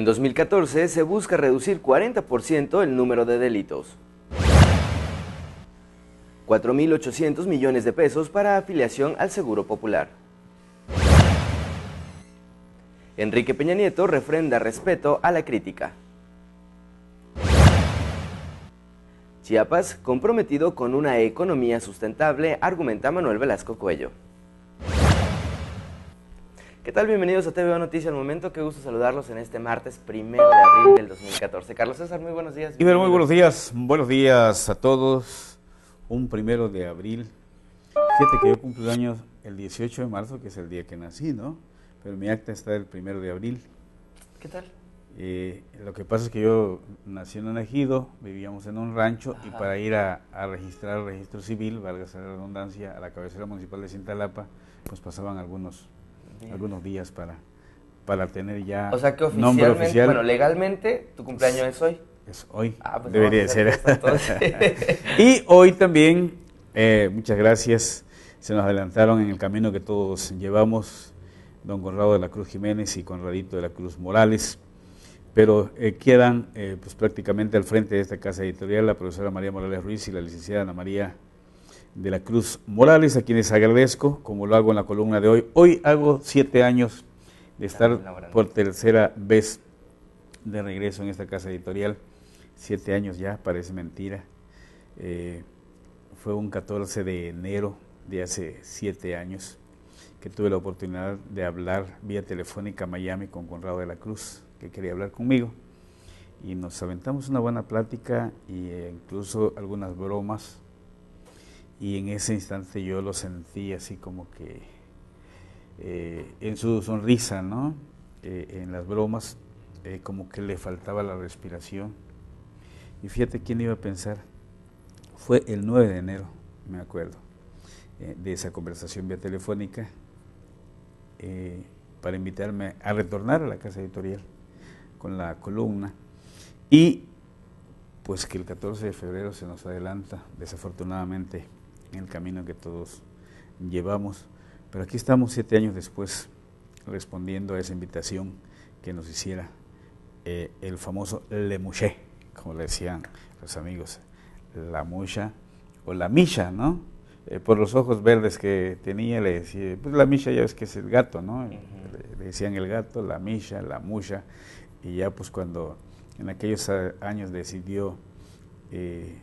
En 2014 se busca reducir 40% el número de delitos. 4.800 millones de pesos para afiliación al Seguro Popular. Enrique Peña Nieto refrenda respeto a la crítica. Chiapas comprometido con una economía sustentable, argumenta Manuel Velasco Cuello. ¿Qué tal? Bienvenidos a TVO Noticias al Momento. Qué gusto saludarlos en este martes primero de abril del 2014. Carlos César, muy buenos días. Ibero, muy buenos días. Buenos días a todos. Un primero de abril. Fíjate que yo cumplo años el 18 de marzo, que es el día que nací, ¿no? Pero mi acta está el primero de abril. ¿Qué tal? Eh, lo que pasa es que yo nací en un ejido, vivíamos en un rancho y para ir a, registrar el registro civil, valga la redundancia, a la cabecera municipal de Cintalapa, pues pasaban algunos algunos días para, para tener ya o sea que oficialmente, bueno, legalmente tu cumpleaños es hoy. Es hoy, ah, pues debería ser. y hoy también, eh, muchas gracias, se nos adelantaron en el camino que todos llevamos, don Conrado de la Cruz Jiménez y Conradito de la Cruz Morales, pero eh, quedan eh, pues prácticamente al frente de esta casa editorial la profesora María Morales Ruiz y la licenciada Ana María de la Cruz Morales, a quienes agradezco, como lo hago en la columna de hoy. Hoy hago siete años de estar por tercera vez de regreso en esta casa editorial. Siete años ya, parece mentira. Eh, fue un 14 de enero de hace siete años que tuve la oportunidad de hablar vía telefónica a Miami con Conrado de la Cruz, que quería hablar conmigo. Y nos aventamos una buena plática e incluso algunas bromas y en ese instante yo lo sentí así como que eh, en su sonrisa, ¿no? Eh, en las bromas, eh, como que le faltaba la respiración. Y fíjate quién iba a pensar, fue el 9 de enero, me acuerdo, de esa conversación vía telefónica, para invitarme a retornar a la casa editorial con la columna. Y pues que el 14 de febrero se nos adelanta, desafortunadamente, en el camino que todos llevamos. Pero aquí estamos siete años después respondiendo a esa invitación que nos hiciera eh, el famoso Le Mouché, como le decían los amigos, la mucha o la misha, ¿no? Eh, por los ojos verdes que tenía, le decía, pues la misha ya ves que es el gato, ¿no? le, decían el gato, la misha, la mucha, y ya pues cuando en aquellos años decidió eh,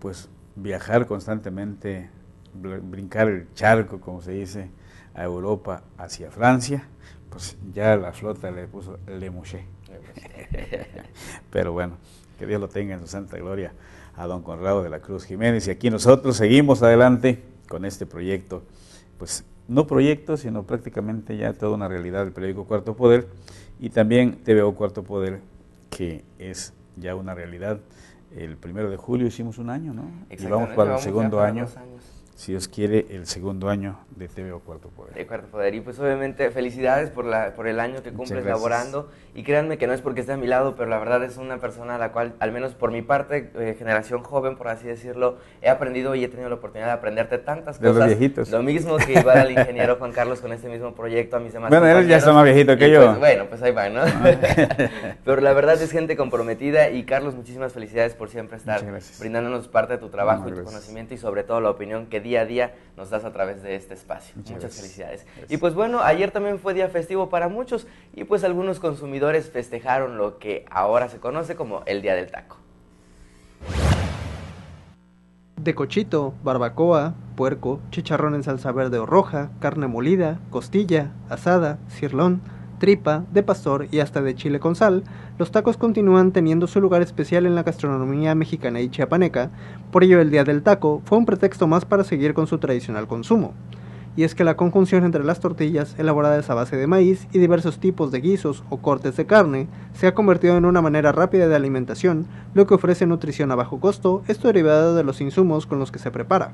pues viajar constantemente, brincar el charco, como se dice, a Europa hacia Francia, pues ya la flota le puso Le Mouché. Pero bueno, que Dios lo tenga en su santa gloria a don Conrado de la Cruz Jiménez. Y aquí nosotros seguimos adelante con este proyecto. Pues no proyecto, sino prácticamente ya toda una realidad del periódico Cuarto Poder y también TVO Cuarto Poder, que es ya una realidad el primero de julio hicimos un año, ¿no? Y vamos para el segundo año si Dios quiere, el segundo año de TVO Cuarto Poder. De Cuarto Poder. Y pues obviamente felicidades por, la, por el año que cumples laborando. Y créanme que no es porque esté a mi lado, pero la verdad es una persona a la cual, al menos por mi parte, eh, generación joven, por así decirlo, he aprendido y he tenido la oportunidad de aprenderte tantas cosas. De los viejitos. Lo mismo que igual al ingeniero Juan Carlos con este mismo proyecto, a mis demás Bueno, él ya está más viejito que yo. Pues, bueno, pues ahí va, ¿no? pero la verdad es gente comprometida y Carlos, muchísimas felicidades por siempre estar brindándonos parte de tu trabajo y tu conocimiento y sobre todo la opinión que día a día nos das a través de este espacio. Muchas, felicidades. Y pues bueno, ayer también fue día festivo para muchos y pues algunos consumidores festejaron lo que ahora se conoce como el Día del Taco. De cochito, barbacoa, puerco, chicharrón en salsa verde o roja, carne molida, costilla, asada, cirlón, tripa, de pastor y hasta de chile con sal, los tacos continúan teniendo su lugar especial en la gastronomía mexicana y chiapaneca, por ello el Día del Taco fue un pretexto más para seguir con su tradicional consumo. Y es que la conjunción entre las tortillas elaboradas a base de maíz y diversos tipos de guisos o cortes de carne se ha convertido en una manera rápida de alimentación, lo que ofrece nutrición a bajo costo, esto derivado de los insumos con los que se prepara.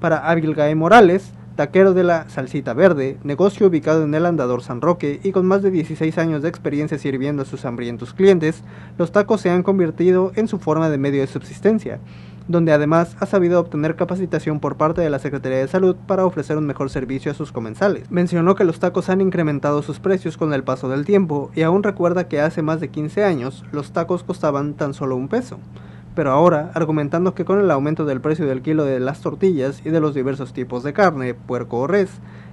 Para Abilgae Morales, taquero de la Salsita Verde, negocio ubicado en el Andador San Roque y con más de 16 años de experiencia sirviendo a sus hambrientos clientes, los tacos se han convertido en su forma de medio de subsistencia. donde además ha sabido obtener capacitación por parte de la Secretaría de Salud para ofrecer un mejor servicio a sus comensales. Mencionó que los tacos han incrementado sus precios con el paso del tiempo y aún recuerda que hace más de 15 años los tacos costaban tan solo un peso. Pero ahora, argumentando que con el aumento del precio del kilo de las tortillas y de los diversos tipos de carne, puerco o res,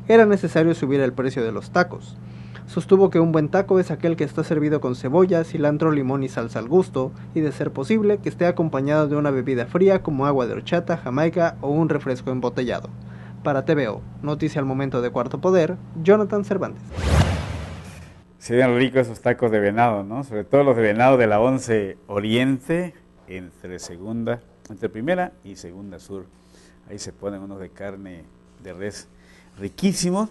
era necesario subir el precio de los tacos. Sostuvo que un buen taco es aquel que está servido con cebolla, cilantro, limón y salsa al gusto, y de ser posible que esté acompañado de una bebida fría como agua de horchata, jamaica o un refresco embotellado. Para TVO, noticia al momento de Cuarto Poder, Jonathan Cervantes. Serían ricos esos tacos de venado, ¿no? Sobre todo los de venado de la 11 Oriente, entre segunda, entre primera y segunda sur. Ahí se ponen unos de carne de res riquísimos.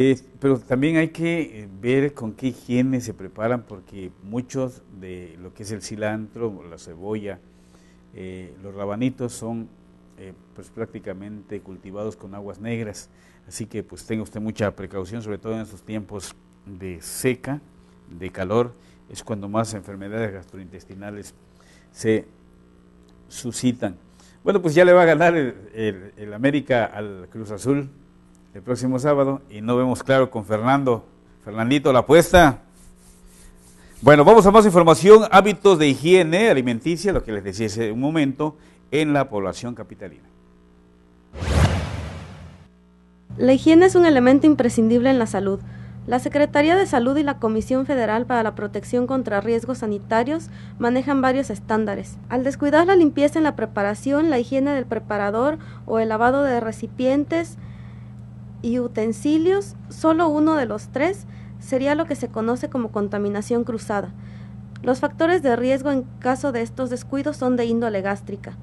Eh, pero también hay que eh, ver con qué higiene se preparan, porque muchos de lo que es el cilantro, la cebolla, eh, los rabanitos son pues prácticamente cultivados con aguas negras, así que pues tenga usted mucha precaución, sobre todo en estos tiempos de seca, de calor, es cuando más enfermedades gastrointestinales se suscitan. Bueno, pues ya le va a ganar el América al Cruz Azul el próximo sábado y no vemos claro con Fernando. Fernandito, la apuesta. Bueno, vamos a más información, hábitos de higiene alimenticia, lo que les decía hace un momento, en la población capitalina. La higiene es un elemento imprescindible en la salud. La Secretaría de Salud y la Comisión Federal para la Protección contra Riesgos Sanitarios manejan varios estándares. Al descuidar la limpieza en la preparación, la higiene del preparador o el lavado de recipientes, y utensilios, solo uno de los tres sería lo que se conoce como contaminación cruzada. Los factores de riesgo en caso de estos descuidos son de índole gástrica.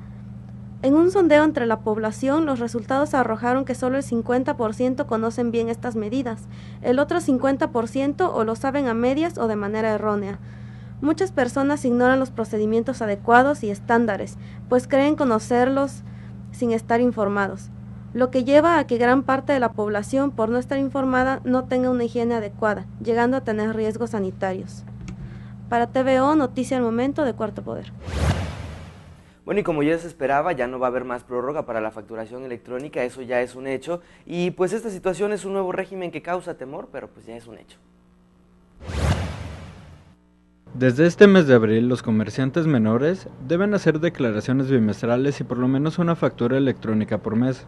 En un sondeo entre la población, los resultados arrojaron que solo el 50% conocen bien estas medidas, el otro 50% o lo saben a medias o de manera errónea. Muchas personas ignoran los procedimientos adecuados y estándares, pues creen conocerlos sin estar informados lo que lleva a que gran parte de la población, por no estar informada, no tenga una higiene adecuada, llegando a tener riesgos sanitarios. Para TVO, noticia al momento de Cuarto Poder. Bueno, y como ya se esperaba, ya no va a haber más prórroga para la facturación electrónica, eso ya es un hecho. Y pues esta situación es un nuevo régimen que causa temor, pero pues ya es un hecho. Desde este mes de abril, los comerciantes menores deben hacer declaraciones bimestrales y por lo menos una factura electrónica por mes.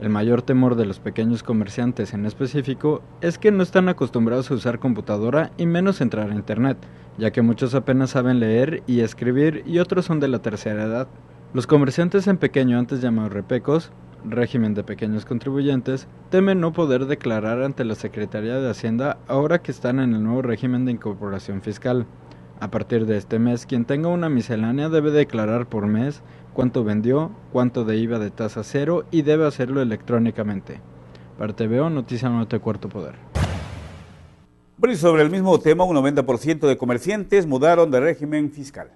El mayor temor de los pequeños comerciantes en específico es que no están acostumbrados a usar computadora y menos entrar a Internet, ya que muchos apenas saben leer y escribir y otros son de la tercera edad. Los comerciantes en pequeño, antes llamados repecos, régimen de pequeños contribuyentes, temen no poder declarar ante la Secretaría de Hacienda ahora que están en el nuevo régimen de incorporación fiscal. A partir de este mes, quien tenga una miscelánea debe declarar por mes cuánto vendió, cuánto de IVA de tasa cero y debe hacerlo electrónicamente. Para TVO, Noticia Norte Cuarto Poder. Bueno, sobre el mismo tema, un 90% de comerciantes mudaron de régimen fiscal.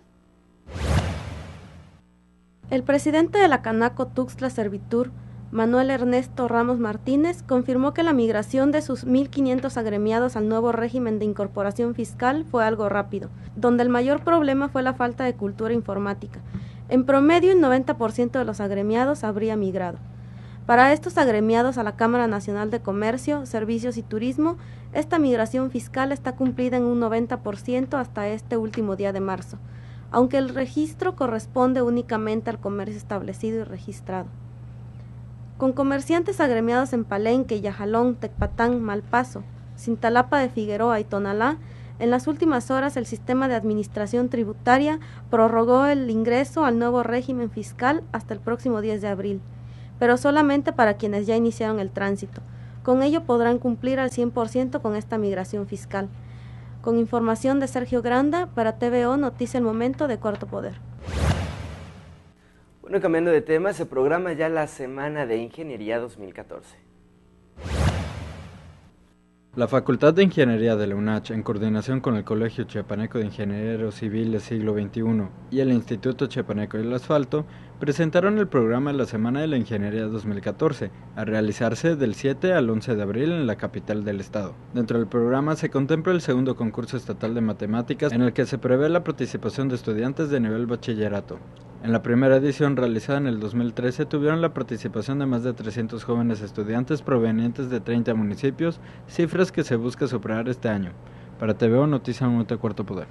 El presidente de la Canaco Tuxtla Servitur, Manuel Ernesto Ramos Martínez, confirmó que la migración de sus 1.500 agremiados al nuevo régimen de incorporación fiscal fue algo rápido, donde el mayor problema fue la falta de cultura informática, en promedio, el 90% de los agremiados habría migrado. Para estos agremiados a la Cámara Nacional de Comercio, Servicios y Turismo, esta migración fiscal está cumplida en un 90% hasta este último día de marzo, aunque el registro corresponde únicamente al comercio establecido y registrado. Con comerciantes agremiados en Palenque, Yajalón, Tecpatán, Malpaso, Cintalapa de Figueroa y Tonalá, en las últimas horas, el sistema de administración tributaria prorrogó el ingreso al nuevo régimen fiscal hasta el próximo 10 de abril, pero solamente para quienes ya iniciaron el tránsito. Con ello podrán cumplir al 100% con esta migración fiscal. Con información de Sergio Granda para TVO Noticia el Momento de Cuarto Poder. Bueno, cambiando de tema, se programa ya la Semana de Ingeniería 2014. La Facultad de Ingeniería de la UNACH, en coordinación con el Colegio Chiapaneco de Ingenieros Civiles Siglo XXI y el Instituto Chiapaneco del Asfalto, presentaron el programa la Semana de la Ingeniería 2014, a realizarse del 7 al 11 de abril en la capital del estado. Dentro del programa se contempla el segundo concurso estatal de matemáticas, en el que se prevé la participación de estudiantes de nivel bachillerato. En la primera edición realizada en el 2013 tuvieron la participación de más de 300 jóvenes estudiantes provenientes de 30 municipios, cifras que se busca superar este año. Para TVO Noticia Minuto Cuarto Poder.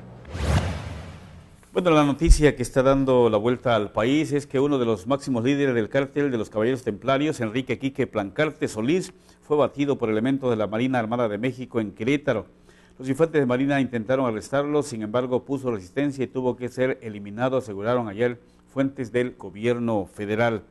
Bueno, la noticia que está dando la vuelta al país es que uno de los máximos líderes del cártel de los Caballeros Templarios, Enrique Quique Plancarte Solís, fue batido por elementos de la Marina Armada de México en Querétaro. Los infantes de Marina intentaron arrestarlo, sin embargo puso resistencia y tuvo que ser eliminado, aseguraron ayer fuentes del gobierno federal.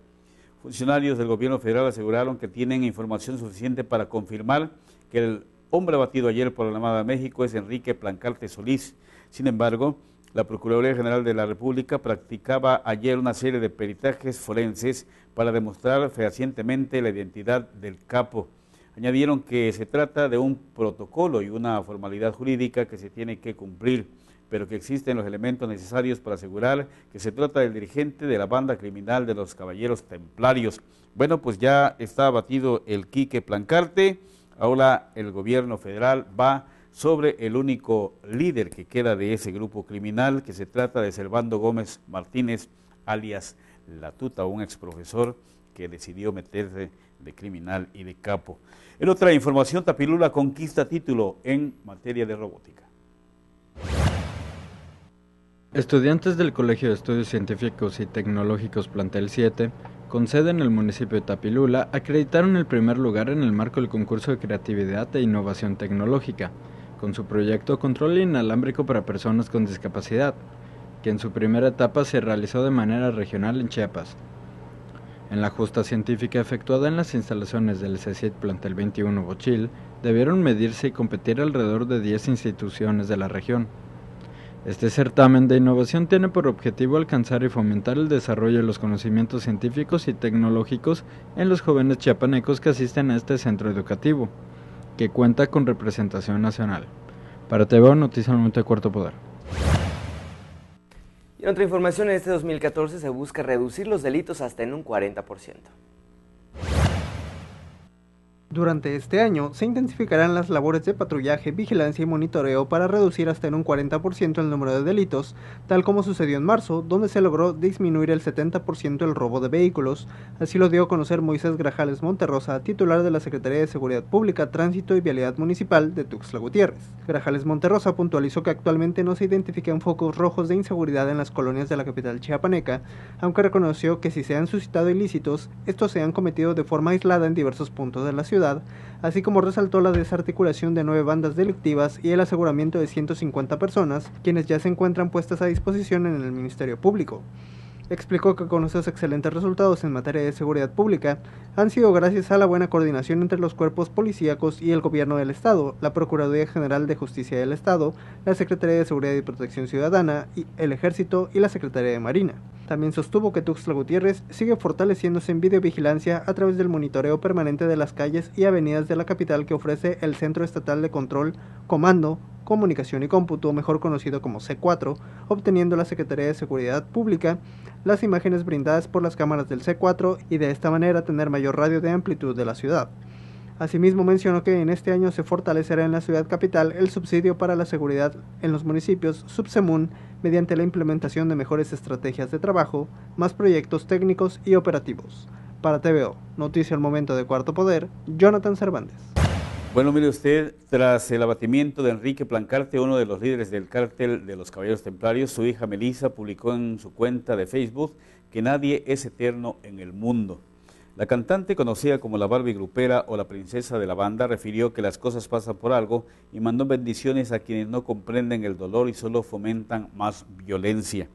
Funcionarios del gobierno federal aseguraron que tienen información suficiente para confirmar que el hombre abatido ayer por la Armada de México es Enrique Plancarte Solís. Sin embargo, la Procuraduría General de la República practicaba ayer una serie de peritajes forenses para demostrar fehacientemente la identidad del capo. Añadieron que se trata de un protocolo y una formalidad jurídica que se tiene que cumplir pero que existen los elementos necesarios para asegurar que se trata del dirigente de la banda criminal de los Caballeros Templarios. Bueno, pues ya está abatido el Quique Plancarte, ahora el gobierno federal va sobre el único líder que queda de ese grupo criminal, que se trata de Servando Gómez Martínez, alias La Tuta, un ex profesor que decidió meterse de criminal y de capo. En otra información, Tapilula conquista título en materia de robótica. Estudiantes del Colegio de Estudios Científicos y Tecnológicos Plantel 7, con sede en el municipio de Tapilula, acreditaron el primer lugar en el marco del concurso de creatividad e innovación tecnológica, con su proyecto Control Inalámbrico para Personas con Discapacidad, que en su primera etapa se realizó de manera regional en Chiapas. En la justa científica efectuada en las instalaciones del CECIT Plantel 21 Bochil, debieron medirse y competir alrededor de 10 instituciones de la región. Este certamen de innovación tiene por objetivo alcanzar y fomentar el desarrollo de los conocimientos científicos y tecnológicos en los jóvenes chiapanecos que asisten a este centro educativo, que cuenta con representación nacional. Para TV Noticias Momento de Cuarto Poder. Y en otra información, en este 2014 se busca reducir los delitos hasta en un 40%. Durante este año se intensificarán las labores de patrullaje, vigilancia y monitoreo para reducir hasta en un 40% el número de delitos, tal como sucedió en marzo, donde se logró disminuir el 70% el robo de vehículos. Así lo dio a conocer Moisés Grajales Monterrosa, titular de la Secretaría de Seguridad Pública, Tránsito y Vialidad Municipal de Tuxtla Gutiérrez. Grajales Monterrosa puntualizó que actualmente no se identifican focos rojos de inseguridad en las colonias de la capital chiapaneca, aunque reconoció que si se han suscitado ilícitos, estos se han cometido de forma aislada en diversos puntos de la ciudad así como resaltó la desarticulación de nueve bandas delictivas y el aseguramiento de 150 personas, quienes ya se encuentran puestas a disposición en el Ministerio Público. Explicó que con esos excelentes resultados en materia de seguridad pública han sido gracias a la buena coordinación entre los cuerpos policíacos y el gobierno del Estado, la Procuraduría General de Justicia del Estado, la Secretaría de Seguridad y Protección Ciudadana, el Ejército y la Secretaría de Marina. También sostuvo que Tuxtla Gutiérrez sigue fortaleciéndose en videovigilancia a través del monitoreo permanente de las calles y avenidas de la capital que ofrece el Centro Estatal de Control, Comando, Comunicación y Cómputo, mejor conocido como C4, obteniendo la Secretaría de Seguridad Pública las imágenes brindadas por las cámaras del C4 y de esta manera tener mayor radio de amplitud de la ciudad. Asimismo mencionó que en este año se fortalecerá en la ciudad capital el subsidio para la seguridad en los municipios Subsemun mediante la implementación de mejores estrategias de trabajo, más proyectos técnicos y operativos. Para TVO, Noticia al Momento de Cuarto Poder, Jonathan Cervantes. Bueno, mire usted, tras el abatimiento de Enrique Plancarte, uno de los líderes del cártel de los Caballeros Templarios, su hija Melissa publicó en su cuenta de Facebook que nadie es eterno en el mundo. La cantante, conocida como la Barbie Grupera o la princesa de la banda, refirió que las cosas pasan por algo y mandó bendiciones a quienes no comprenden el dolor y solo fomentan más violencia.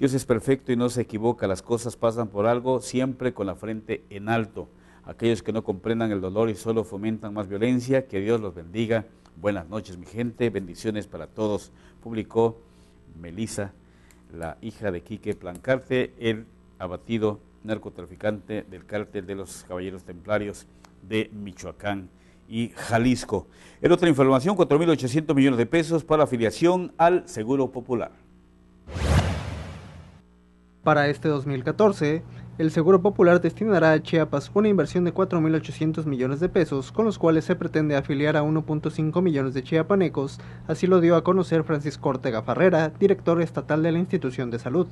Dios es perfecto y no se equivoca, las cosas pasan por algo siempre con la frente en alto. Aquellos que no comprendan el dolor y solo fomentan más violencia, que Dios los bendiga. Buenas noches mi gente, bendiciones para todos. Publicó Melisa, la hija de Quique Plancarte, el abatido narcotraficante del cártel de los Caballeros Templarios de Michoacán y Jalisco. En otra información, 4.800 millones de pesos para afiliación al Seguro Popular. Para este 2014, el Seguro Popular destinará a Chiapas una inversión de 4.800 millones de pesos, con los cuales se pretende afiliar a 1.5 millones de chiapanecos, así lo dio a conocer Francisco Ortega Farrera, director estatal de la institución de salud.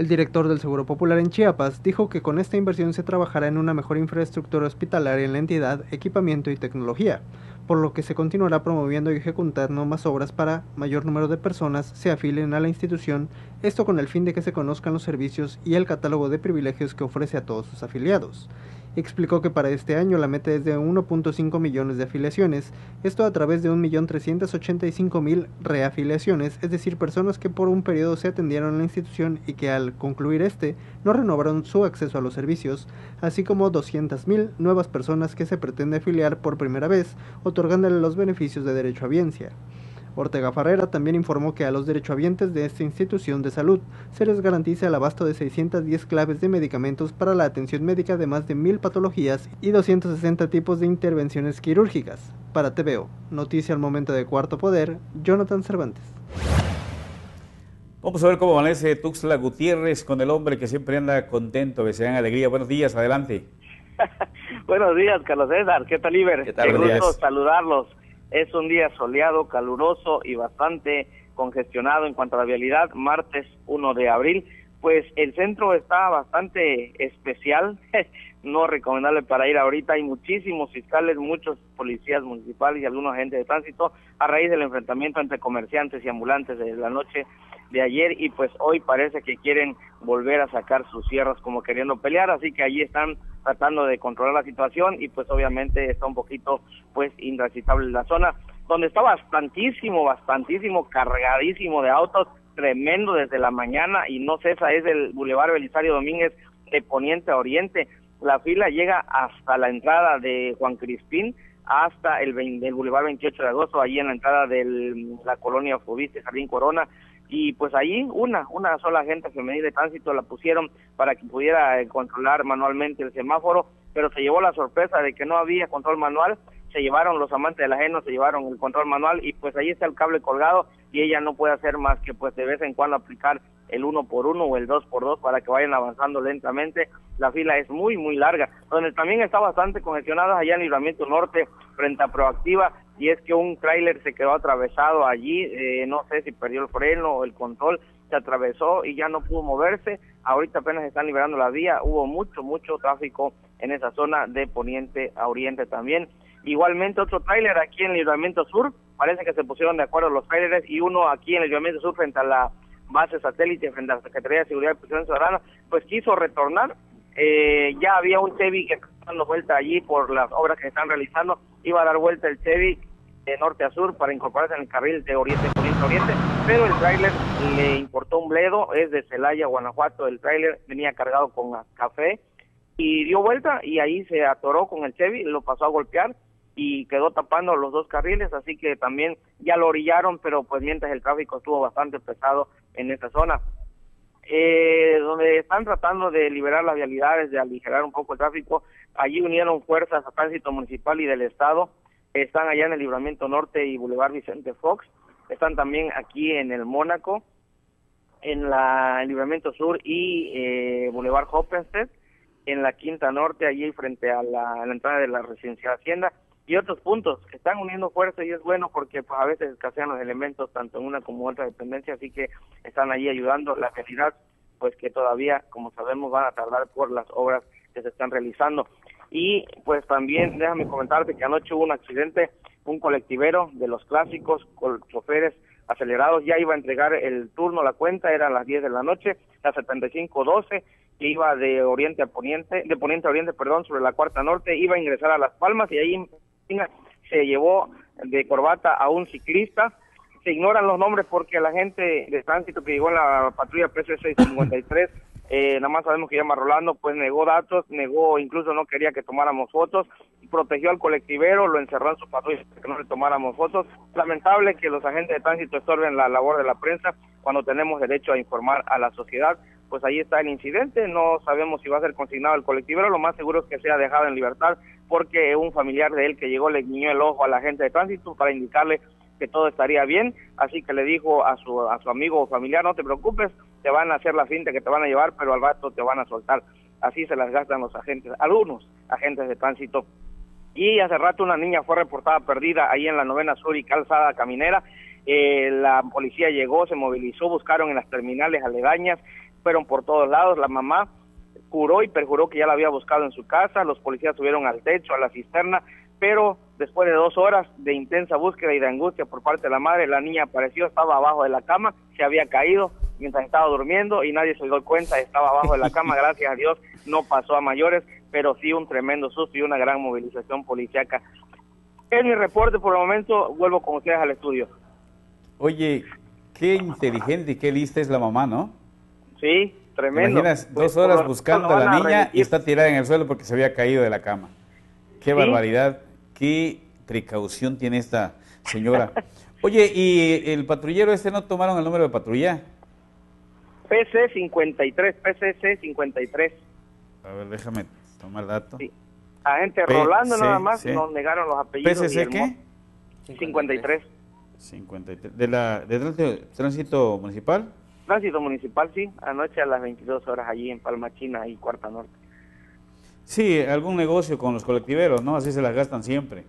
El director del Seguro Popular en Chiapas dijo que con esta inversión se trabajará en una mejor infraestructura hospitalaria en la entidad, equipamiento y tecnología, por lo que se continuará promoviendo y ejecutando más obras para mayor número de personas se afilen a la institución, esto con el fin de que se conozcan los servicios y el catálogo de privilegios que ofrece a todos sus afiliados explicó que para este año la meta es de 1.5 millones de afiliaciones, esto a través de 1.385.000 reafiliaciones, es decir, personas que por un periodo se atendieron a la institución y que al concluir este no renovaron su acceso a los servicios, así como 200.000 nuevas personas que se pretende afiliar por primera vez, otorgándole los beneficios de derecho a biencia. Ortega Farrera también informó que a los derechohabientes de esta institución de salud se les garantiza el abasto de 610 claves de medicamentos para la atención médica de más de mil patologías y 260 tipos de intervenciones quirúrgicas. Para TVO, noticia al momento de Cuarto Poder, Jonathan Cervantes. Vamos a ver cómo amanece Tuxla Gutiérrez con el hombre que siempre anda contento, que se dan alegría. Buenos días, adelante. Buenos días, Carlos César. ¿Qué tal, Iber? ¿Qué tal? Qué gusto saludarlos. Es un día soleado, caluroso y bastante congestionado en cuanto a la vialidad, martes 1 de abril. Pues el centro está bastante especial, no recomendable para ir ahorita. Hay muchísimos fiscales, muchos policías municipales y algunos agentes de tránsito a raíz del enfrentamiento entre comerciantes y ambulantes de la noche de ayer y pues hoy parece que quieren volver a sacar sus sierras como queriendo pelear, así que allí están tratando de controlar la situación y pues obviamente está un poquito pues intransitable la zona donde está bastantísimo, bastantísimo cargadísimo de autos, tremendo desde la mañana y no cesa, es el Boulevard Belisario Domínguez de Poniente a Oriente. La fila llega hasta la entrada de Juan Crispín, hasta el, el Boulevard 28 de agosto, allí en la entrada de la colonia Fubiste, Jardín Corona, y pues ahí una, una sola agente femenil de tránsito la pusieron para que pudiera eh, controlar manualmente el semáforo, pero se llevó la sorpresa de que no había control manual, se llevaron los amantes del ajeno, se llevaron el control manual y pues ahí está el cable colgado y ella no puede hacer más que pues de vez en cuando aplicar el uno por uno o el dos por dos para que vayan avanzando lentamente. La fila es muy, muy larga. Donde también está bastante congestionada allá en Libramiento Norte frente a Proactiva y es que un tráiler se quedó atravesado allí, eh, no sé si perdió el freno o el control, se atravesó y ya no pudo moverse. Ahorita apenas están liberando la vía, hubo mucho, mucho tráfico en esa zona de poniente a oriente también. Igualmente otro tráiler aquí en el Libramiento Sur, parece que se pusieron de acuerdo los tráileres y uno aquí en el Libramiento Sur frente a la base satélite, frente a la Secretaría de Seguridad y Protección Ciudadana, pues quiso retornar. Eh, ya había un Chevy que estaba dando vuelta allí por las obras que están realizando, iba a dar vuelta el Chevy de norte a sur para incorporarse en el carril de oriente poniente oriente, pero el tráiler le importó un bledo, es de Celaya, Guanajuato, el tráiler venía cargado con café y dio vuelta y ahí se atoró con el Chevy, lo pasó a golpear y quedó tapando los dos carriles, así que también ya lo orillaron, pero pues mientras el tráfico estuvo bastante pesado en esta zona. Eh, donde están tratando de liberar las vialidades, de aligerar un poco el tráfico, allí unieron fuerzas a tránsito municipal y del estado están allá en el Libramiento Norte y Boulevard Vicente Fox, están también aquí en el Mónaco, en la el Libramiento Sur y eh, Boulevard Hoppenstedt, en la Quinta Norte, allí frente a la, entrada de la residencia de Hacienda, y otros puntos que están uniendo fuerzas y es bueno porque a veces escasean los elementos tanto en una como en otra dependencia, así que están allí ayudando. La realidad, pues que todavía, como sabemos, van a tardar por las obras que se están realizando. Y pues también déjame comentarte que anoche hubo un accidente, un colectivero de los clásicos con choferes acelerados ya iba a entregar el turno, la cuenta, eran las 10 de la noche, la 7512, que iba de oriente a poniente, de poniente a oriente, perdón, sobre la cuarta norte, iba a ingresar a Las Palmas y ahí se llevó de corbata a un ciclista. Se ignoran los nombres porque la gente de tránsito que llegó en la patrulla PC653 eh, nada más sabemos que llama Rolando, pues negó datos, negó, incluso no quería que tomáramos fotos, protegió al colectivero, lo encerró en su patrulla para que no le tomáramos fotos. Lamentable que los agentes de tránsito estorben la labor de la prensa cuando tenemos derecho a informar a la sociedad. Pues ahí está el incidente, no sabemos si va a ser consignado el colectivero, lo más seguro es que sea dejado en libertad porque un familiar de él que llegó le guiñó el ojo a la agente de tránsito para indicarle que todo estaría bien, así que le dijo a su, a su amigo o familiar, no te preocupes, te van a hacer la finta que te van a llevar, pero al rato te van a soltar. Así se las gastan los agentes, algunos agentes de tránsito. Y hace rato una niña fue reportada perdida ahí en la novena sur y calzada caminera. Eh, la policía llegó, se movilizó, buscaron en las terminales aledañas, fueron por todos lados, la mamá juró y perjuró que ya la había buscado en su casa, los policías subieron al techo, a la cisterna, pero después de dos horas de intensa búsqueda y de angustia por parte de la madre, la niña apareció, estaba abajo de la cama, se había caído mientras estaba durmiendo y nadie se dio cuenta, estaba abajo de la cama, gracias a Dios no pasó a mayores, pero sí un tremendo susto y una gran movilización policíaca. Es mi reporte por el momento, vuelvo con ustedes al estudio. Oye, qué inteligente y qué lista es la mamá, ¿no? Sí, tremendo. Imaginas dos horas buscando a la niña y está tirada en el suelo porque se había caído de la cama. Qué barbaridad qué precaución tiene esta señora. Oye, ¿y el patrullero este no tomaron el número de patrulla? PC 53, PCC 53. A ver, déjame tomar dato. Sí. Agente Rolando nada más nos negaron los apellidos. ¿PCC qué? 53. 53. ¿De la de tránsito, municipal? Tránsito municipal, sí. Anoche a las 22 horas allí en Palma China y Cuarta Norte. Sí, algún negocio con los colectiveros, ¿no? Así se las gastan siempre.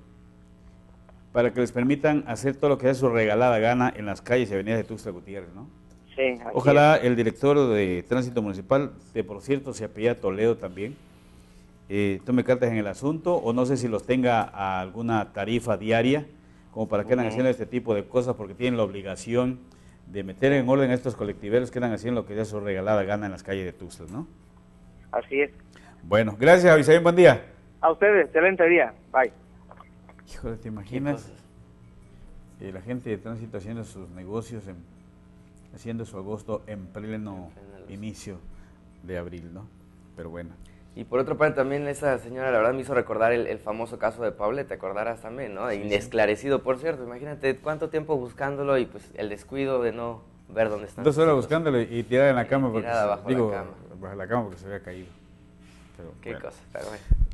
Para que les permitan hacer todo lo que es su regalada gana en las calles y avenidas de Tuxtla Gutiérrez, ¿no? Sí. Ojalá el director de Tránsito Municipal, de por cierto se apellida Toledo también, eh, tome cartas en el asunto o no sé si los tenga a alguna tarifa diaria como para que andan haciendo este tipo de cosas porque tienen la obligación de meter en orden a estos colectiveros que andan haciendo lo que es su regalada gana en las calles de Tuxtla, ¿no? Así es. Bueno, gracias, Abisaín, buen día. A ustedes, excelente día. Bye. Híjole, ¿te imaginas? Eh, la gente de tránsito haciendo sus negocios, haciendo su agosto en pleno inicio de abril, ¿no? Pero bueno. Y por otra parte también esa señora la verdad me hizo recordar el, famoso caso de Pablo, te acordarás también, ¿no? Inesclarecido, por cierto, imagínate cuánto tiempo buscándolo y pues el descuido de no ver dónde está. Dos horas buscándolo y tirada en la cama, porque, digo, bajo la cama porque se había caído. Qué cosa,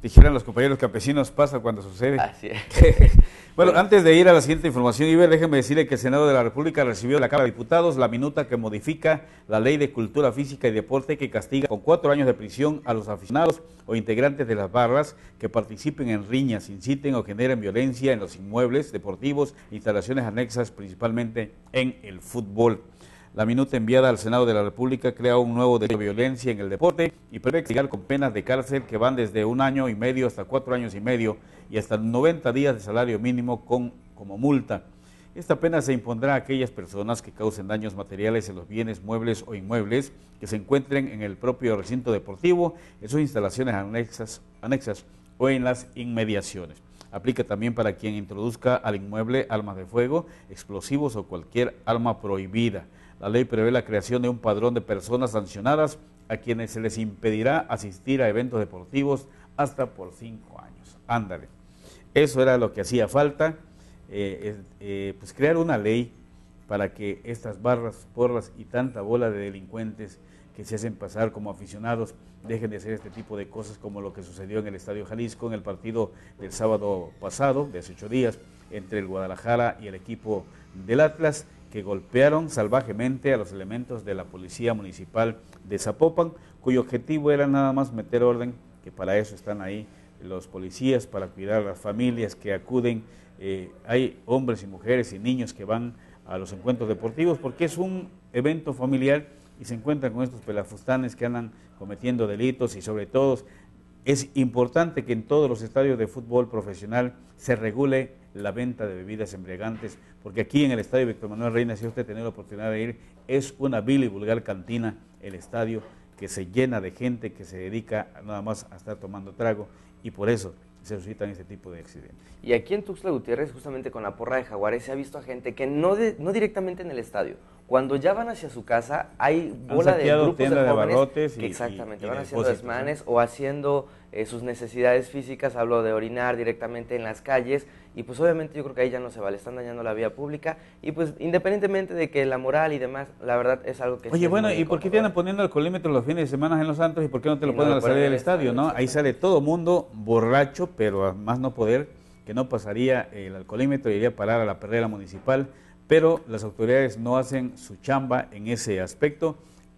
Dijeron los compañeros campesinos, pasa cuando sucede. Así es. bueno, antes de ir a la siguiente información, Iber, déjeme decirle que el Senado de la República recibió de la Cámara de Diputados la minuta que modifica la Ley de Cultura Física y Deporte que castiga con cuatro años de prisión a los aficionados o integrantes de las barras que participen en riñas, inciten o generen violencia en los inmuebles deportivos, instalaciones anexas, principalmente en el fútbol. La minuta enviada al Senado de la República crea un nuevo delito de violencia en el deporte y prevé castigar con penas de cárcel que van desde un año y medio hasta cuatro años y medio y hasta 90 días de salario mínimo como multa. Esta pena se impondrá a aquellas personas que causen daños materiales en los bienes muebles o inmuebles que se encuentren en el propio recinto deportivo, en sus instalaciones anexas, anexas o en las inmediaciones. Aplica también para quien introduzca al inmueble armas de fuego, explosivos o cualquier arma prohibida. La ley prevé la creación de un padrón de personas sancionadas a quienes se les impedirá asistir a eventos deportivos hasta por cinco años. Ándale. Eso era lo que hacía falta, eh, eh, pues crear una ley para que estas barras, porras y tanta bola de delincuentes que se hacen pasar como aficionados dejen de hacer este tipo de cosas como lo que sucedió en el Estadio Jalisco en el partido del sábado pasado, de hace ocho días, entre el Guadalajara y el equipo del Atlas que golpearon salvajemente a los elementos de la Policía Municipal de Zapopan, cuyo objetivo era nada más meter orden, que para eso están ahí los policías, para cuidar a las familias que acuden. Eh, hay hombres y mujeres y niños que van a los encuentros deportivos porque es un evento familiar y se encuentran con estos pelafustanes que andan cometiendo delitos y sobre todo es importante que en todos los estadios de fútbol profesional se regule la venta de bebidas embriagantes, porque aquí en el Estadio Víctor Manuel Reina, si usted tiene la oportunidad de ir, es una vil y vulgar cantina el estadio que se llena de gente que se dedica nada más a estar tomando trago y por eso se suscitan este tipo de accidentes. Y aquí en Tuxtla Gutiérrez, justamente con la porra de jaguares, se ha visto a gente que no, no directamente en el estadio, cuando ya van hacia su casa, hay bola de grupos de jóvenes que exactamente van haciendo desmanes o haciendo eh, sus necesidades físicas, hablo de orinar directamente en las calles y pues obviamente yo creo que ahí ya no se vale, están dañando la vía pública y pues independientemente de que la moral y demás, la verdad es algo que... Oye, bueno, ¿y por qué andan poniendo el colímetro los fines de semana en Los Santos y por qué no te lo ponen a salir del estadio, no? Ahí sale todo mundo borracho, pero a más no poder, que no pasaría el alcoholímetro y iría a parar a la perrera municipal pero las autoridades no hacen su chamba en ese aspecto,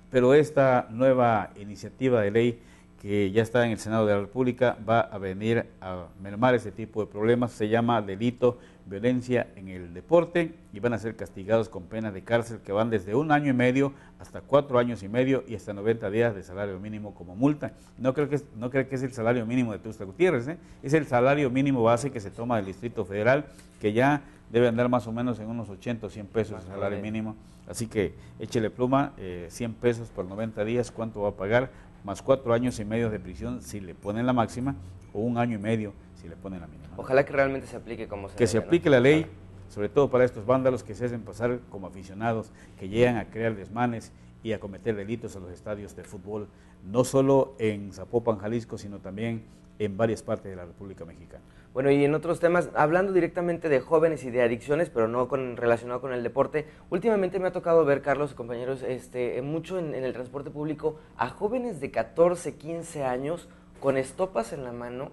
pero esta nueva iniciativa de ley que ya está en el Senado de la República, va a venir a mermar ese tipo de problemas. Se llama delito violencia en el deporte y van a ser castigados con penas de cárcel que van desde un año y medio hasta cuatro años y medio y hasta 90 días de salario mínimo como multa. No creo que es, no creo que es el salario mínimo de Tusta Gutiérrez, ¿eh? es el salario mínimo base que se toma del Distrito Federal, que ya debe andar más o menos en unos 80 o 100 pesos el salario mínimo. Así que échele pluma, 100 eh, pesos por 90 días, ¿cuánto va a pagar? Más cuatro años y medio de prisión si le ponen la máxima o un año y medio si le ponen la mínima. Ojalá que realmente se aplique como se Que se aplique la ley, sobre todo para estos vándalos que se hacen pasar como aficionados, que llegan a crear desmanes y a cometer delitos a los estadios de fútbol, no solo en Zapopan, Jalisco, sino también en varias partes de la República Mexicana. Bueno, y en otros temas, hablando directamente de jóvenes y de adicciones, pero no con, relacionado con el deporte, últimamente me ha tocado ver, Carlos y compañeros, este, mucho en, en el transporte público a jóvenes de 14, 15 años con estopas en la mano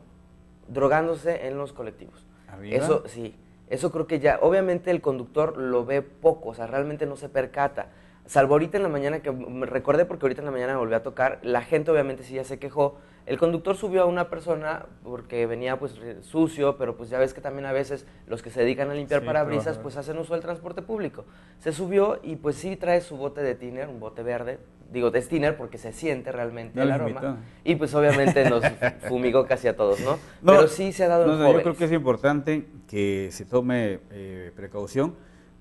drogándose en los colectivos. Eso sí, eso creo que ya, obviamente el conductor lo ve poco, o sea, realmente no se percata. Salvo ahorita en la mañana, que me recordé porque ahorita en la mañana me volví a tocar, la gente obviamente sí ya se quejó. El conductor subió a una persona porque venía pues sucio, pero pues ya ves que también a veces los que se dedican a limpiar parabrisas pues hacen uso del transporte público. Se subió y pues sí trae su bote de tiner, un bote verde, digo de tiner porque se siente realmente el aroma. Y pues obviamente nos fumigó casi a todos, ¿no? pero sí se ha dado no, Yo creo que es importante que se tome eh, precaución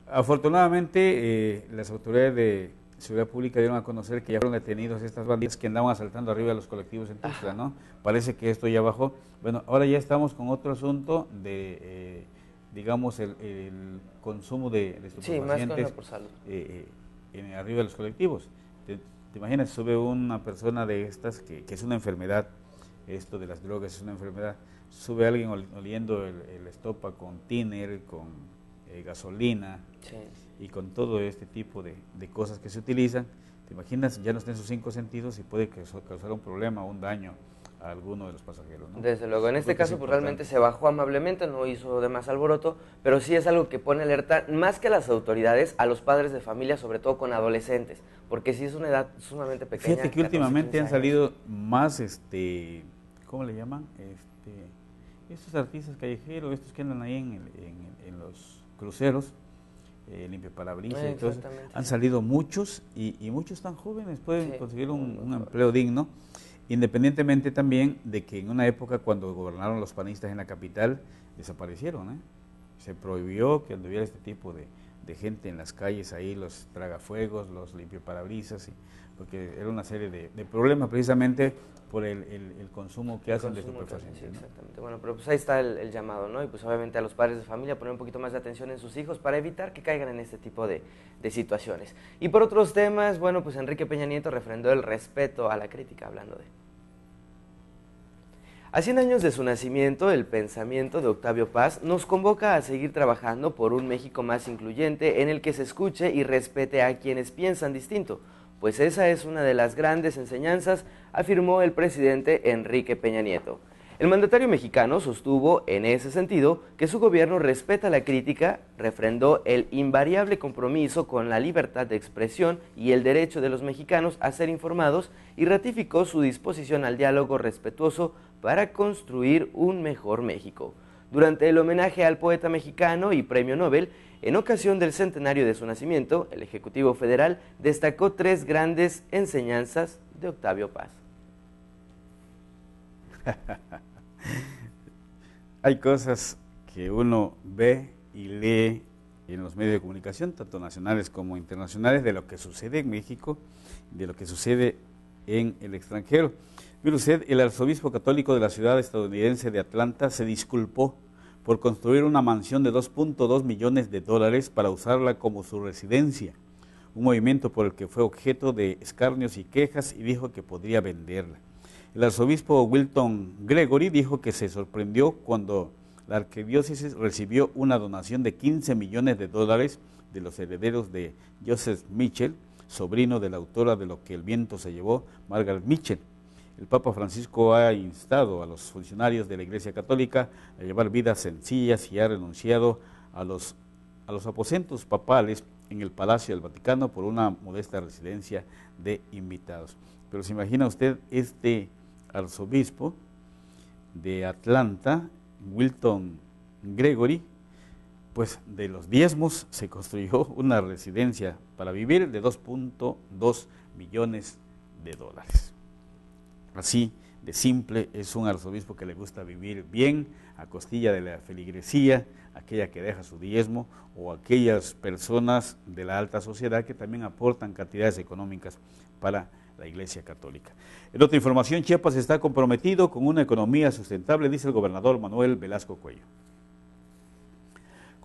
Afortunadamente, eh, las autoridades de Seguridad Pública dieron a conocer que ya fueron detenidos estas bandidas que andaban asaltando arriba de los colectivos en Tuxtla, ¿no? Parece que esto ya bajó. Bueno, ahora ya estamos con otro asunto de, eh, digamos, el, consumo de, de estupefacientes eh, en, arriba de los colectivos. ¿Te, imaginas? Sube una persona de estas que, es una enfermedad, esto de las drogas es una enfermedad, sube alguien oliendo el, el estopa con tiner, con eh, gasolina y con todo este tipo de, cosas que se utilizan, te imaginas, ya no está en sus cinco sentidos y puede causar un problema o un daño a alguno de los pasajeros. Desde luego, en este caso pues realmente se bajó amablemente, no hizo de más alboroto, pero sí es algo que pone alerta más que a las autoridades, a los padres de familia, sobre todo con adolescentes, porque sí es una edad sumamente pequeña. Fíjate que últimamente han salido más, este, ¿cómo le llaman? Este, estos artistas callejeros, estos que andan ahí en los cruceros, eh, limpio parabrisas y todo Han salido muchos y, muchos tan jóvenes pueden conseguir un, empleo digno, independientemente también de que en una época cuando gobernaron los panistas en la capital desaparecieron. ¿eh? Se prohibió que anduviera este tipo de, de gente en las calles ahí, los tragafuegos, los limpiaparabrisas, y, porque era una serie de, problemas precisamente por el, el, consumo que hacen de estupefacientes. Exactamente. Bueno, pero pues ahí está el, llamado, ¿no? Y pues obviamente a los padres de familia poner un poquito más de atención en sus hijos para evitar que caigan en este tipo de, de situaciones. Y por otros temas, bueno, pues Enrique Peña Nieto refrendó el respeto a la crítica, hablando de... A 100 años de su nacimiento, el pensamiento de Octavio Paz nos convoca a seguir trabajando por un México más incluyente en el que se escuche y respete a quienes piensan distinto, pues esa es una de las grandes enseñanzas, afirmó el presidente Enrique Peña Nieto. El mandatario mexicano sostuvo en ese sentido que su gobierno respeta la crítica, refrendó el invariable compromiso con la libertad de expresión y el derecho de los mexicanos a ser informados y ratificó su disposición al diálogo respetuoso para construir un mejor México. Durante el homenaje al poeta mexicano y premio Nobel, en ocasión del centenario de su nacimiento, el Ejecutivo Federal destacó tres grandes enseñanzas de Octavio Paz. Hay cosas que uno ve y lee en los medios de comunicación, tanto nacionales como internacionales, de lo que sucede en México, de lo que sucede en el extranjero. Mire usted, el arzobispo católico de la ciudad estadounidense de Atlanta se disculpó por construir una mansión de 2.2 millones de dólares para usarla como su residencia, un movimiento por el que fue objeto de escarnios y quejas y dijo que podría venderla. El arzobispo Wilton Gregory dijo que se sorprendió cuando la arquidiócesis recibió una donación de 15 millones de dólares de los herederos de Joseph Mitchell, sobrino de la autora de Lo que el viento se llevó, Margaret Mitchell. El Papa Francisco ha instado a los funcionarios de la Iglesia Católica a llevar vidas sencillas y ha renunciado a los, aposentos papales en el Palacio del Vaticano por una modesta residencia de invitados. Pero se imagina usted este arzobispo de Atlanta, Wilton Gregory, pues de los diezmos se construyó una residencia para vivir de 2.2 millones de dólares. Así de simple es un arzobispo que le gusta vivir bien a costilla de la feligresía, aquella que deja su diezmo o aquellas personas de la alta sociedad que también aportan cantidades económicas para la Iglesia Católica. En otra información, Chiapas está comprometido con una economía sustentable, dice el gobernador Manuel Velasco Cuello.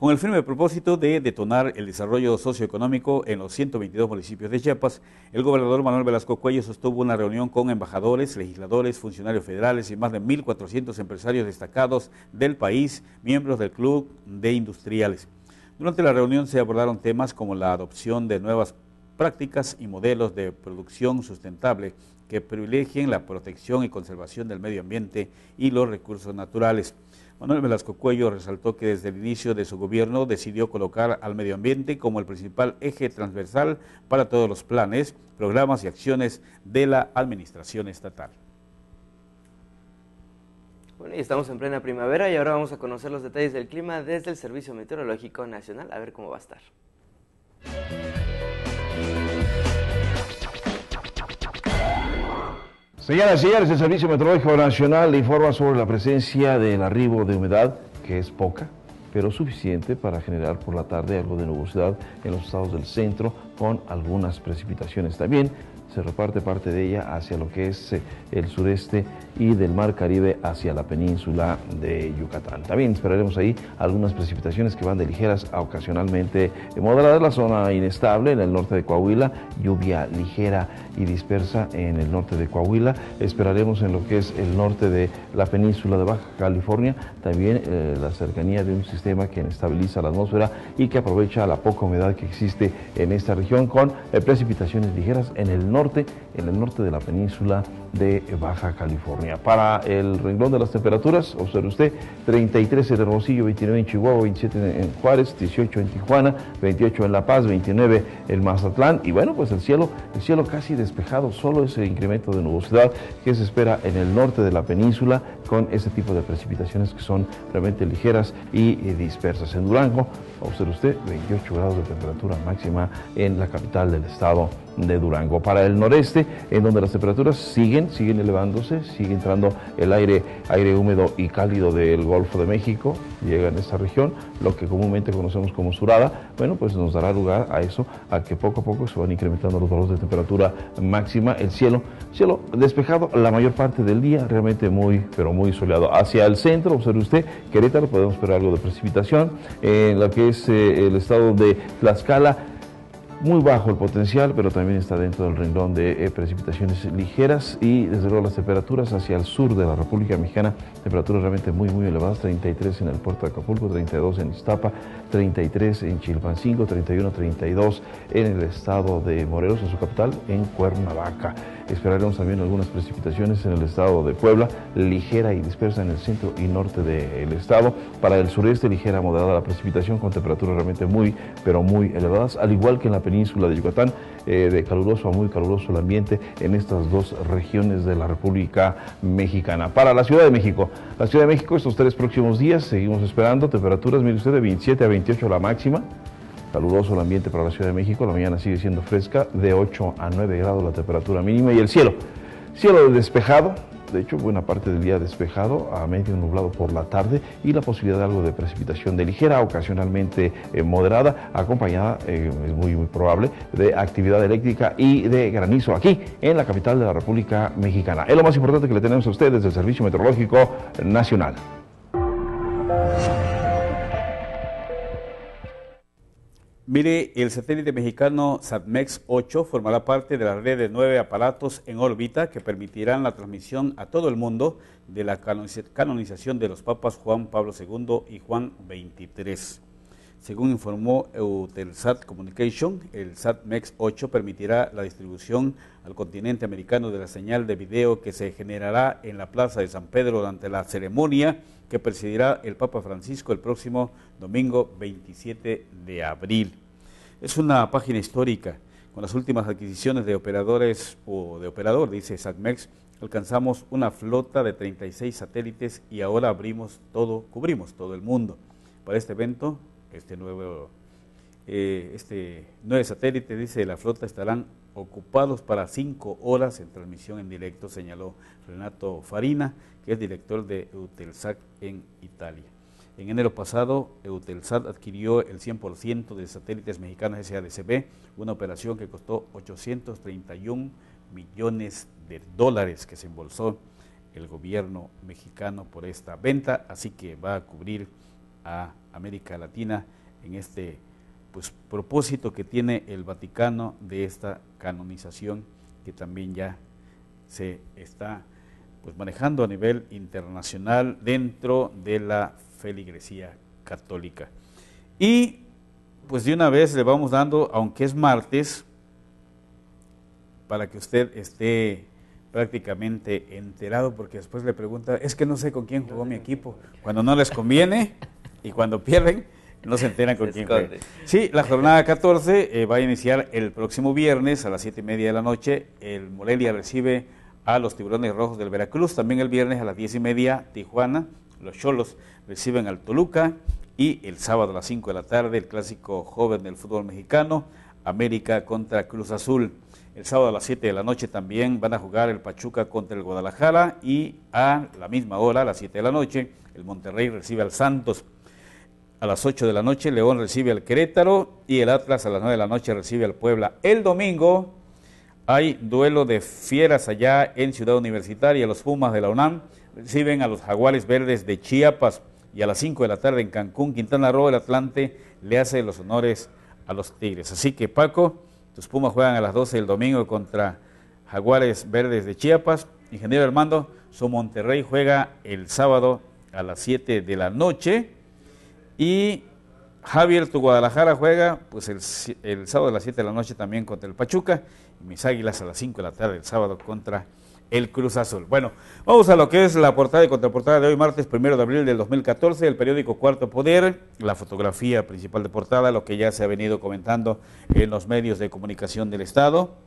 Con el firme propósito de detonar el desarrollo socioeconómico en los 122 municipios de Chiapas, el gobernador Manuel Velasco Cuello sostuvo una reunión con embajadores, legisladores, funcionarios federales y más de 1.400 empresarios destacados del país, miembros del Club de Industriales. Durante la reunión se abordaron temas como la adopción de nuevas prácticas y modelos de producción sustentable que privilegien la protección y conservación del medio ambiente y los recursos naturales. Manuel Velasco Cuello resaltó que desde el inicio de su gobierno decidió colocar al medio ambiente como el principal eje transversal para todos los planes, programas y acciones de la administración estatal. Bueno, y estamos en plena primavera y ahora vamos a conocer los detalles del clima desde el Servicio Meteorológico Nacional, a ver cómo va a estar. Señoras y señores, el Servicio Meteorológico Nacional le informa sobre la presencia del arribo de humedad, que es poca, pero suficiente para generar por la tarde algo de nubosidad en los estados del centro con algunas precipitaciones. También se reparte parte de ella hacia lo que es eh, el sureste y del Mar Caribe hacia la península de Yucatán. También esperaremos ahí algunas precipitaciones que van de ligeras a ocasionalmente moderadas. La zona inestable en el norte de Coahuila, lluvia ligera y dispersa en el norte de Coahuila. Esperaremos en lo que es el norte de la península de Baja California, también eh, la cercanía de un sistema que estabiliza la atmósfera y que aprovecha la poca humedad que existe en esta región con eh, precipitaciones ligeras en el norte, en el norte de la península de Baja California. Para el renglón de las temperaturas, observe usted, 33 en Hermosillo, 29 en Chihuahua, 27 en Juárez, 18 en Tijuana, 28 en La Paz, 29 en Mazatlán y bueno, pues el cielo, el cielo casi despejado, solo ese incremento de nubosidad que se espera en el norte de la península con ese tipo de precipitaciones que son realmente ligeras y dispersas. En Durango, observe usted, 28 grados de temperatura máxima en la capital del estado de Durango. Para el noreste, en donde las temperaturas siguen, siguen elevándose, sigue entrando el aire, aire húmedo y cálido del Golfo de México, llega en esta región, lo que comúnmente conocemos como surada, bueno, pues nos dará lugar a eso, a que poco a poco se van incrementando los valores de temperatura máxima, el cielo, cielo despejado la mayor parte del día, realmente muy, pero muy soleado. Hacia el centro, observe usted, Querétaro, podemos esperar algo de precipitación, en lo que es eh, el estado de Tlaxcala, muy bajo el potencial, pero también está dentro del renglón de eh, precipitaciones ligeras y desde luego las temperaturas hacia el sur de la República Mexicana, temperaturas realmente muy muy elevadas, 33 en el puerto de Acapulco, 32 en Iztapa, 33 en Chilpancingo, 31, 32 en el estado de Morelos, en su capital, en Cuernavaca. Esperaremos también algunas precipitaciones en el estado de Puebla, ligera y dispersa en el centro y norte del estado. Para el sureste, ligera moderada la precipitación con temperaturas realmente muy, pero muy elevadas, al igual que en la península de Yucatán, eh, de caluroso a muy caluroso el ambiente en estas dos regiones de la República Mexicana. Para la Ciudad de México, la Ciudad de México estos tres próximos días seguimos esperando temperaturas, mire usted, de 27 a 28 la máxima, Caluroso el ambiente para la Ciudad de México, la mañana sigue siendo fresca, de 8 a 9 grados la temperatura mínima y el cielo, cielo despejado, de hecho buena parte del día despejado, a medio nublado por la tarde y la posibilidad de algo de precipitación de ligera, ocasionalmente eh, moderada, acompañada, eh, es muy, muy probable, de actividad eléctrica y de granizo aquí en la capital de la República Mexicana. Es lo más importante que le tenemos a ustedes del Servicio Meteorológico Nacional. Mire, el satélite mexicano SatMex 8 formará parte de la red de nueve aparatos en órbita que permitirán la transmisión a todo el mundo de la canonización de los papas Juan Pablo II y Juan XXIII. Según informó Eutelsat Communication, el SatMex 8 permitirá la distribución al continente americano de la señal de video que se generará en la Plaza de San Pedro durante la ceremonia que presidirá el Papa Francisco el próximo domingo 27 de abril. Es una página histórica con las últimas adquisiciones de operadores o de operador, dice SACMEX, alcanzamos una flota de 36 satélites y ahora abrimos todo, cubrimos todo el mundo. Para este evento, este nuevo, eh, este nueve satélite, dice la flota, estarán ocupados para cinco horas en transmisión en directo, señaló Renato Farina, que es director de Eutelsat en Italia. En enero pasado, Eutelsat adquirió el 100% de satélites mexicanos SADCB, una operación que costó 831 millones de dólares que se embolsó el gobierno mexicano por esta venta, así que va a cubrir a América Latina en este pues, propósito que tiene el Vaticano de esta canonización que también ya se está pues, manejando a nivel internacional dentro de la feligresía católica. Y pues de una vez le vamos dando, aunque es martes, para que usted esté prácticamente enterado, porque después le pregunta, es que no sé con quién jugó mi equipo, cuando no les conviene y cuando pierden, no se enteran con quién juega. Sí, la jornada 14 eh, va a iniciar el próximo viernes a las 7 y media de la noche. El Morelia recibe a los Tiburones Rojos del Veracruz. También el viernes a las 10 y media, Tijuana. Los Cholos reciben al Toluca. Y el sábado a las 5 de la tarde, el clásico joven del fútbol mexicano, América contra Cruz Azul. El sábado a las 7 de la noche también van a jugar el Pachuca contra el Guadalajara y a la misma hora, a las 7 de la noche, el Monterrey recibe al Santos. A las 8 de la noche, León recibe al Querétaro y el Atlas a las 9 de la noche recibe al Puebla. El domingo hay duelo de fieras allá en Ciudad Universitaria. Los Pumas de la UNAM reciben a los Jaguares Verdes de Chiapas y a las 5 de la tarde en Cancún, Quintana Roo, el Atlante le hace los honores a los Tigres. Así que Paco, tus Pumas juegan a las 12 del domingo contra Jaguares Verdes de Chiapas. Ingeniero Armando, su Monterrey juega el sábado a las 7 de la noche y Javier, tu Guadalajara juega pues el, sábado a las 7 de la noche también contra el Pachuca y mis Águilas a las 5 de la tarde el sábado contra el Cruz Azul. Bueno, vamos a lo que es la portada y contraportada de hoy, martes 1 de abril del 2014, el periódico Cuarto Poder, la fotografía principal de portada, lo que ya se ha venido comentando en los medios de comunicación del Estado.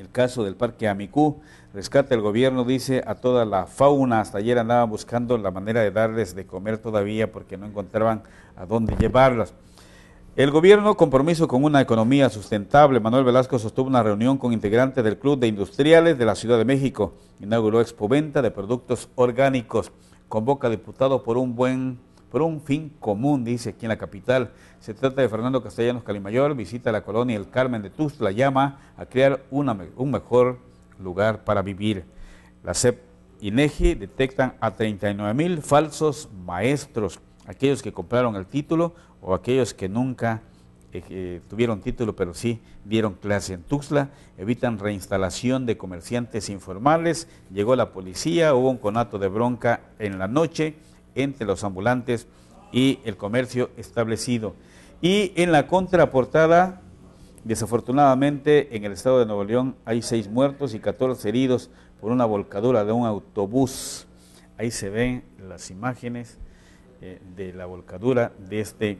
El caso del Parque Amicú, rescata el gobierno, dice, a toda la fauna. Hasta ayer andaban buscando la manera de darles de comer todavía porque no encontraban a dónde llevarlas. El gobierno, compromiso con una economía sustentable. Manuel Velasco sostuvo una reunión con integrantes del Club de Industriales de la Ciudad de México. Inauguró expoventa de productos orgánicos. Convoca diputado por un buen por un fin común, dice aquí en la capital. Se trata de Fernando Castellanos Calimayor, visita la colonia El Carmen de Tuzla, llama a crear un mejor lugar para vivir. La CEP y NEGI detectan a 39 mil falsos maestros, aquellos que compraron el título o aquellos que nunca eh, eh, tuvieron título, pero sí dieron clase en Tuxtla, evitan reinstalación de comerciantes informales, llegó la policía, hubo un conato de bronca en la noche, entre los ambulantes y el comercio establecido. Y en la contraportada, desafortunadamente, en el estado de Nuevo León hay seis muertos y 14 heridos por una volcadura de un autobús. Ahí se ven las imágenes eh, de la volcadura de este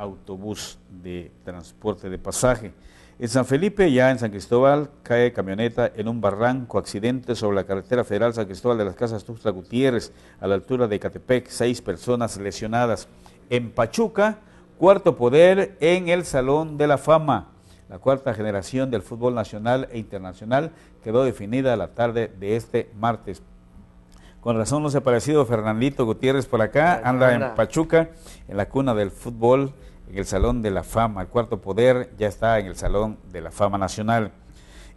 autobús de transporte de pasaje. En San Felipe, ya en San Cristóbal, cae camioneta en un barranco, accidente sobre la carretera federal San Cristóbal de las Casas Tuxtla Gutiérrez, a la altura de Catepec, seis personas lesionadas. En Pachuca, cuarto poder en el Salón de la Fama. La cuarta generación del fútbol nacional e internacional quedó definida la tarde de este martes. Con razón no se ha parecido Fernandito Gutiérrez por acá, anda en Pachuca, en la cuna del fútbol en el Salón de la Fama. El cuarto poder ya está en el Salón de la Fama Nacional.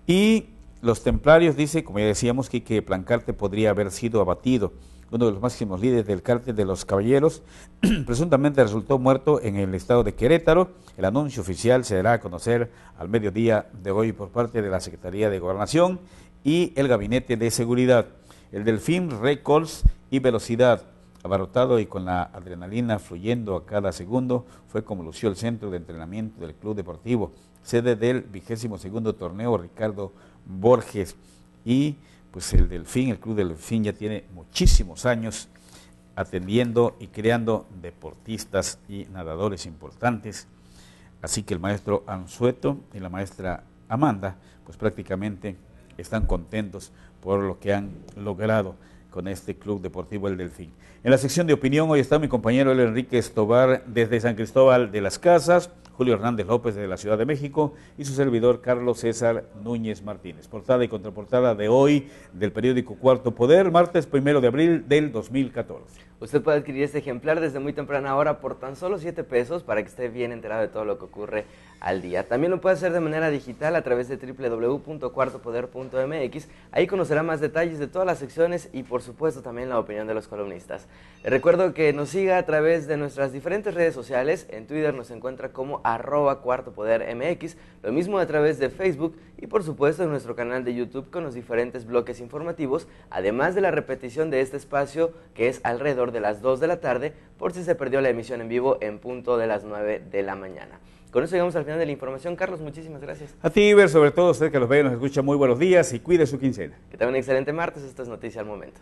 Y los templarios dice, como ya decíamos, que, que Plancarte podría haber sido abatido. Uno de los máximos líderes del cártel de los caballeros presuntamente resultó muerto en el estado de Querétaro. El anuncio oficial se dará a conocer al mediodía de hoy por parte de la Secretaría de Gobernación y el Gabinete de Seguridad. El Delfín Records y Velocidad Abarrotado y con la adrenalina fluyendo a cada segundo, fue como lució el centro de entrenamiento del Club Deportivo, sede del vigésimo segundo torneo Ricardo Borges. Y pues el Delfín, el Club Delfín ya tiene muchísimos años atendiendo y creando deportistas y nadadores importantes. Así que el maestro Ansueto y la maestra Amanda, pues prácticamente están contentos por lo que han logrado con este Club Deportivo El Delfín. En la sección de opinión hoy está mi compañero El Enrique Estobar desde San Cristóbal de las Casas, Julio Hernández López de la Ciudad de México y su servidor Carlos César Núñez Martínez. Portada y contraportada de hoy del periódico Cuarto Poder, martes primero de abril del 2014. Usted puede adquirir este ejemplar desde muy temprana hora por tan solo 7 pesos para que esté bien enterado de todo lo que ocurre al día. También lo puede hacer de manera digital a través de www.cuartopoder.mx. Ahí conocerá más detalles de todas las secciones y por supuesto también la opinión de los columnistas. Recuerdo que nos siga a través de nuestras diferentes redes sociales. En Twitter nos encuentra como arroba cuartopodermx, lo mismo a través de Facebook y por supuesto en nuestro canal de YouTube con los diferentes bloques informativos, además de la repetición de este espacio que es alrededor de las 2 de la tarde por si se perdió la emisión en vivo en punto de las 9 de la mañana. Con eso llegamos al final de la información. Carlos, muchísimas gracias. A ti, Iber, sobre todo usted que los ve y nos escucha, muy buenos días y cuide su quincena. Que tenga un excelente martes. Esta es Noticia al Momento.